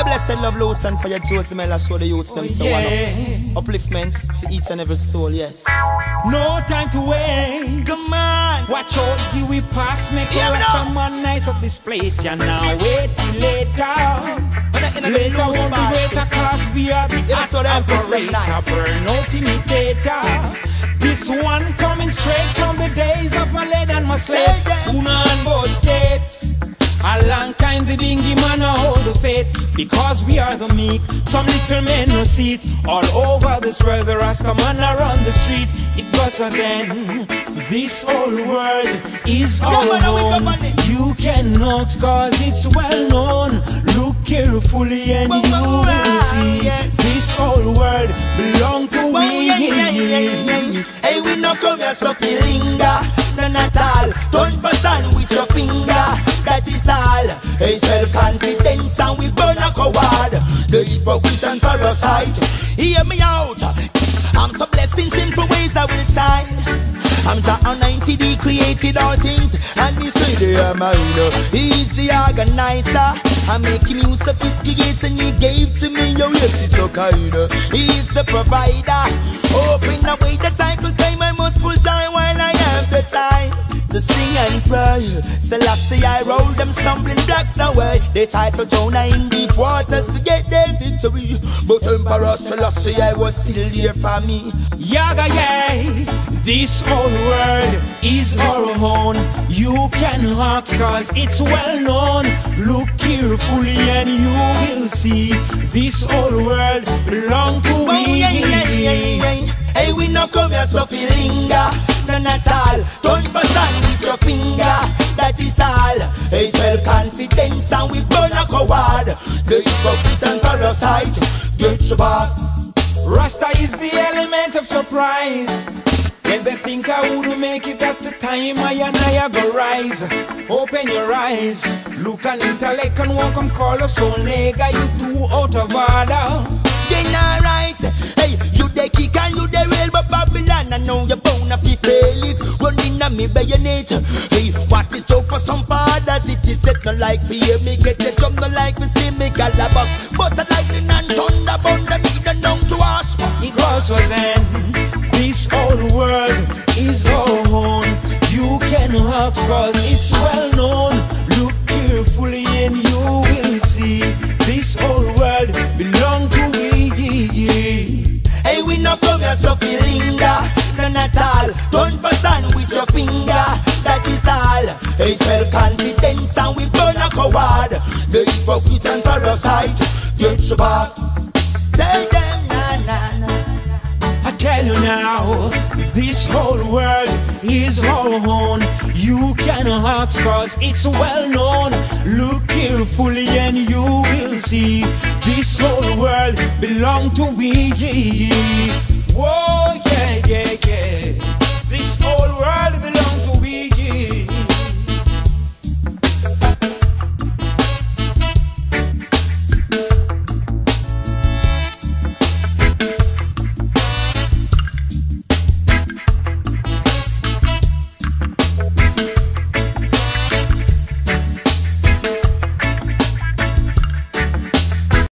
Your blessed love Lutan Fyah Josie Mela show the youths them oh, so yeah. Upliftment for each and every soul, yes. No time to wait. Come on. Watch out, you will pass. Make Yeah, yeah, me rest know. a man nice of this place. You now wait till later. Later won't be greater cause we are the Yeah, so them first them operator, nice. burnout imitator. This one coming straight from the days of my lady and my slave. Una and boat skate. A long time the bingy man a hold the faith Because we are the meek. Some little men no see it. All over this world the Rasta man around the street. It was so then. This whole world is our man, I wake up home on. It. You cannot cause it's well known. Look carefully and you will see. This whole world belong to we. Hey, we no come here so Hey, self-confidence and we burn a coward. The hypocrite and parasite. Hear me out. I'm so blessed in simple ways I will shine. I'm Jah on 90D created all things And he say they are mine He's the organizer I'm making use sophisticates and he gave to me Yo yes he's so kind He's the provider Open the way that to sing and pray. Selassie, I roll them stumbling blocks away. They tried to drown her in deep waters to get their victory. But Emperor Selassie, I was still there for me. Yaga yay, this whole world is our own. You can ask cause it's well known. Look carefully and you will see this whole world belong to Oh, yeah. Hey, we no come here so linger, none at all. Hey, self-confidence and we burn a coward. The hypocrite and parasite, get bath. Rasta is the element of surprise. When they think I wouldn't make it, that's the time I and I go rise. Open your eyes, look and intellect and and call us soul nigga, you too out of order. Then alright, hey, the but Babylon, I know you're bound to fail it. Running on me bayonet. Hey, what is joke for some fathers? It is set no like for hear me get the drum, like we see me galabas. But I lightning and thunder, bun them even down to us. It goes so then, self-confidence and we burn a coward. The hypocrite and parasite, get your bath. Tell them na na na. I tell you now, this whole world is our own. You can ask cause it's well known. Look carefully and you will see. This whole world belong to we. Whoa, yeah, yeah, yeah.